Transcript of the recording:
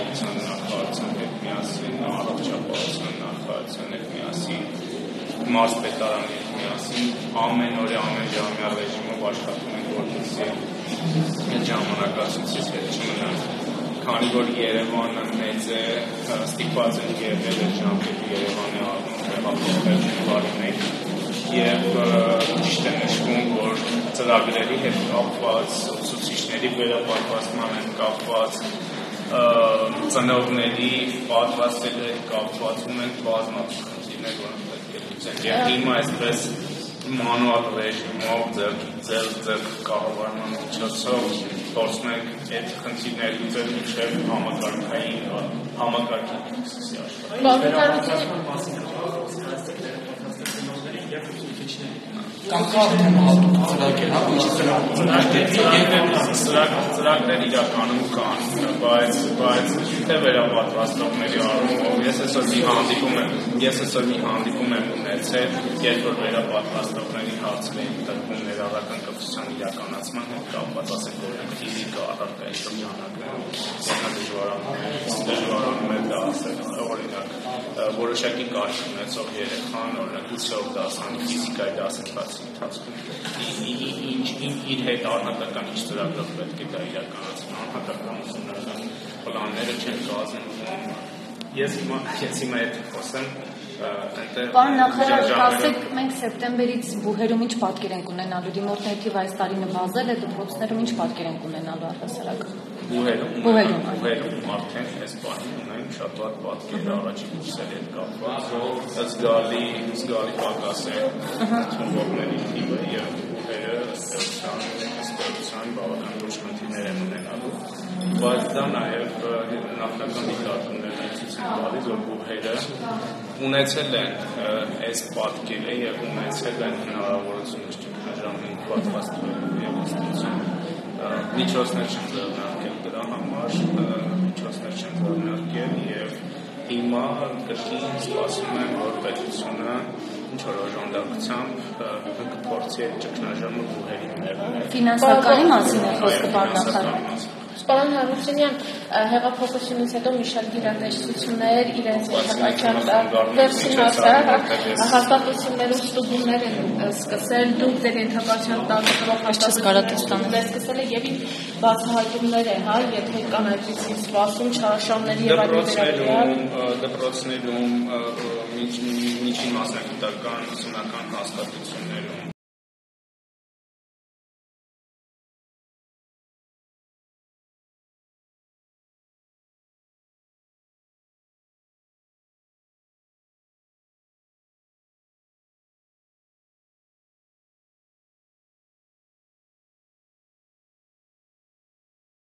ղեկավարության նախարարության հետ միասին, առողջապահության նախարարության հետ միասին, մարզպետարանի հետ միասին ամեն օրը ամեն ժամյա ռեժիմով աշխատում ենք որպեսզի այդ ժամանակացույցից հետ չմնանք քանի որ Երևանը մեծ է, ստիպված են եղել այդ ժամկետը Երևանի արտադրել բարիներ եւ ճիշտ է նշվում, որ ծրագրերի հետ կապված, ուսուցիչների վերապատրաստման հետ կապված ծնողների պատրաստելու հետ կապված ունենք բազմաթիվ խնդիրներ, որոնք պետք է լուծեն։ Եվ հիմա այսպես մանուալ ռեժիմով ձեր ձեր ձեր կառավարման միջոցով փորձում ենք այդ խնդիրները լուծել մինչև համակարգային համակարգի սկսի աշխարհը։ Բարեկամության մասին խոսքը եւ ուսուցիչների կամ կա թեմա հատուկ ծրագիր, հա, ինչ ծրագրեր ծրագրեր իրականում կան, բայց բայց թե վերապատրաստողների առումով ես այսօր մի հանդիպում եմ, ես այսօր մի հանդիպում եմ ունեցել, երբ որ վերապատրաստողների հարցեր էին տրվում ներառական կրթության իրականացման հետ կապված, ասենք օրինակ ֆիզիկա առարկայի շրջանակներում, որոշակի կարիք ունեցող երեխան, օրինակ 8-րդ դասանի ֆիզիկայի դասընթացի ընթացքում ինչ իր հետ առնական ինչ ծրագրով պետք է դա իրականացնի, անհատական ուսումնական պլանները չեն կազմվում։ Ես հիմա ես հիմա այդ խոսեմ Պարոն նախարար, ասեք, մենք սեպտեմբերից բուհերում ինչ պատկեր ենք ունենալու։ Դիմորդների թիվը այս տարի նվազել է, դպրոցներում ինչ պատկեր ենք ունենալու առհասարակ։ Բուհերում։ Բուհերում։ Բուհերում արդեն այս բանը ունենք շատ վատ պատկեր առաջի կուրսերի հետ կապված։ Զգալի, զգալի պակաս է ծնողների թիվը եւ բուհերը ըստ էության բավական լուրջ խնդիրներ են ունենալու բայց դա նաև նախնական դիտարկումներն ցույց են տալիս, որ բուհերը ունեցել են այս պատկերը եւ ունեցել են հնարավորությունը ճգնաժամին պատրաստվելու եւ ըստություն միջոցներ չեն ձեռնարկել դրա համար, միջոցներ չեն ձեռնարկել եւ հիմա կրկին սպասում են, որ պետությունը ինչ որ օժանդակությամբ կփորձի այդ ճգնաժամը բուհերի ներդնել։ Ֆինանսականի մասին է խոսքը, պարոն նախարար։ Պարոն Հարությունյան, հեղափոխությունից հետո մի շարք իրադարձություններ իրենց հետաքրքրած վերջինացա, հաստատություններում ստուգումներ են սկսել, դուք ձեր ենթակացության տալով հաստատություններ սկսել է եւ բացահայտումներ է, հա, եթե կան այդպիսի սպասում չարաշահումների եւ այլն դպրոցներում դպրոցներում միջին մասնագիտական ուսումնական հաստատություն